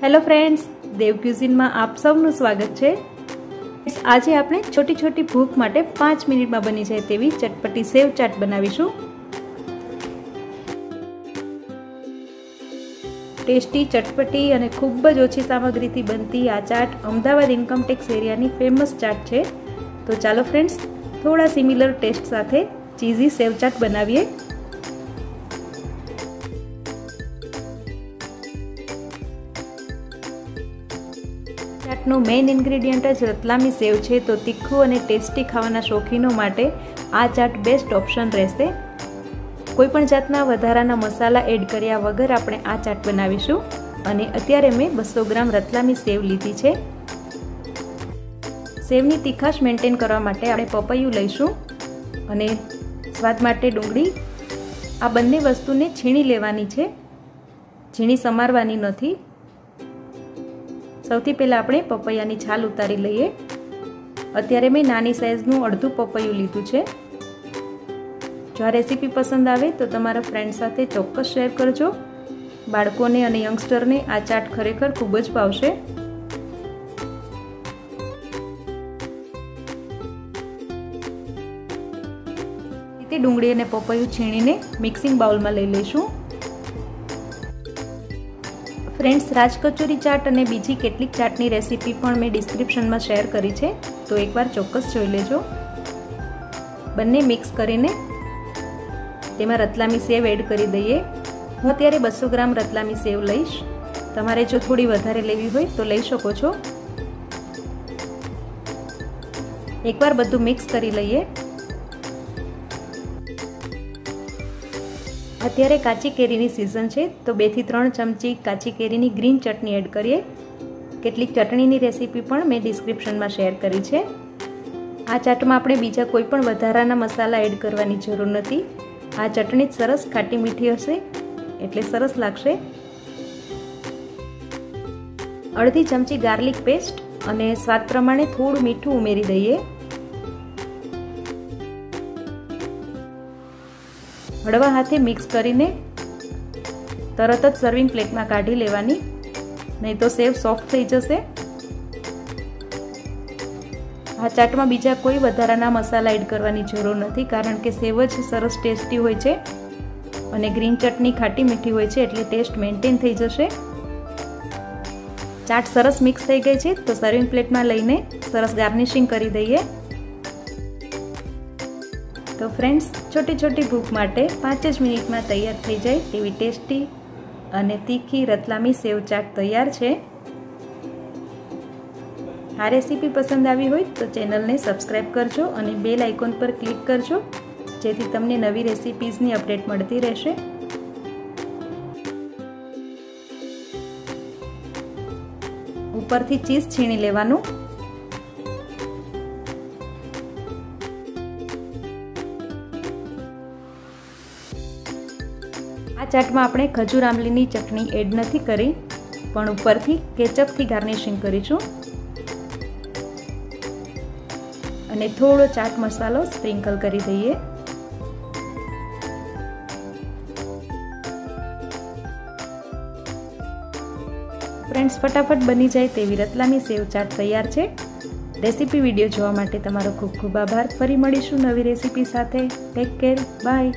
Hello friends, દેવ ક્યુઝિનમાં આપ સૌનું સ્વાગત છે. આજે આપણે છોટી છોટી ભૂખ માટે પાંચ મિનિટમાં બની જાય તેવી ચટપટી સેવ ચાટ બનાવીશું. ટેસ્ટી, ચટપટી અને ખૂબ જ ઓછી સામગ્રીથી બનતી આ ચાટ અમદાવાદ ઇન્કમટેક્સ એરિયાની ફેમસ ચાટ છે. તો ચાલો ફ્રેન્ડ્સ, થોડા સિમિલર ટેસ્ટ સાથે ચીઝી સેવ ચાટ બનાવીએ. ચાટનું મેઇન ઇન્ગ્રેડિયન્ટ જ રતલામી સેવ છે, તો તીખું અને ટેસ્ટી ખાવાના શોખીનો માટે આ ચાટ બેસ્ટ ઓપ્શન રહેશે. કોઈપણ જાતના વધારાના મસાલા એડ કર્યા વગર આપણે આ ચાટ બનાવીશું. અને અત્યારે મેં બસો ગ્રામ રતલામી સેવ લીધી છે. સેવની તીખાશ મેન્ટેન કરવા માટે આપણે પપૈયું લઈશું. અને સ્વાદ માટે ડુંગળી. આ બંને વસ્તુને છીણી લેવાની છે. ઝીણી સમારવાની નથી. સૌથી પહેલાં આપણે પપૈયાની છાલ ઉતારી લઈએ. અત્યારે મેં નાની સાઇઝનું અડધું પપૈયું લીધું છે. જો આ રેસીપી પસંદ આવે તો તમારા ફ્રેન્ડ સાથે ચોક્કસ શેર કરજો. બાળકોને અને યંગસ્ટરને આ ચાટ ખરેખર ખૂબ જ ભાવશે. રીતે ડુંગળી અને પપૈયું છીણીને મિક્સિંગ બાઉલમાં લઈ લઈશું. ફ્રેન્ડ્સ રાજકચોરી ચાટ અને બીજી કેટલીક ચાટની રેસીપી પણ મેં ડિસ્ક્રિપ્શનમાં શેર કરી છે. તો એકવાર ચોક્કસ જોઈ લેજો. બંને મિક્સ કરીને તેમાં રતલામી સેવ એડ કરી દઈએ. હું અત્યારે બસો ગ્રામ રતલામી સેવ લઈશ. તમારે જો થોડી વધારે લેવી હોય તો લઈ શકો છો. એકવાર બધું મિક્સ કરી લઈએ. અત્યારે કાચી કેરીની સિઝન છે, તો બેથી ત્રણ ચમચી કાચી કેરીની ગ્રીન ચટણી એડ કરીએ. કેટલીક ચટણીની રેસીપી પણ મેં ડિસ્ક્રિપ્શનમાં શેર કરી છે. આ ચાટમાં આપણે બીજા કોઈ પણ વધારાના મસાલા એડ કરવાની જરૂર નથી. આ ચટણી જ સરસ ખાટી મીઠી હશે, એટલે સરસ લાગશે. અડધી ચમચી ગાર્લિક પેસ્ટ અને સ્વાદ પ્રમાણે થોડું મીઠું ઉમેરી દઈએ. હળવા હાથે મિક્સ કરીને તરત જ સર્વિંગ પ્લેટમાં કાઢી લેવાની. નહીં તો સેવ સોફ્ટ થઈ જશે. આ ચાટમાં બીજા કોઈ વધારાના મસાલા એડ કરવાની જરૂર નથી, કારણ કે સેવ જ સરસ ટેસ્ટી હોય છે અને ગ્રીન ચટણી ખાટી મીઠી હોય છે, એટલે ટેસ્ટ મેન્ટેન થઈ જશે. ચાટ સરસ મિક્સ થઈ ગઈ છે, તો સર્વિંગ પ્લેટમાં લઈને સરસ ગાર્નિશિંગ કરી દઈએ. તો ફ્રેન્ડ્સ છોટી છોટી ભૂખ માટે પાંચ જ મિનિટમાં તૈયાર થઈ જાય તેવી ટેસ્ટી અને તીખી રતલામી સેવ ચાટ તૈયાર છે. આ રેસીપી પસંદ આવી હોય તો ચેનલને સબસ્ક્રાઈબ કરજો અને બેલ આઇકોન પર ક્લિક કરજો, જેથી તમને નવી રેસીપીઝની અપડેટ મળતી રહેશે. ઉપરથી ચીઝ છીણી લેવાનું. આ ચાટમાં આપણે ખજૂર આંબલીની ચટણી એડ નથી કરી, પણ ઉપરથી કેચઅપથી ગાર્નિશિંગ કરીશું. અને થોડો ચાટ મસાલો સ્પ્રિંકલ કરી દઈએ. ફ્રેન્ડ્સ, ફટાફટ બની જાય તેવી રતલામી સેવ ચાટ તૈયાર છે. રેસીપી વીડિયો જોવા માટે તમારો ખૂબ ખૂબ આભાર. ફરી મળીશું નવી રેસીપી સાથે. Take care bye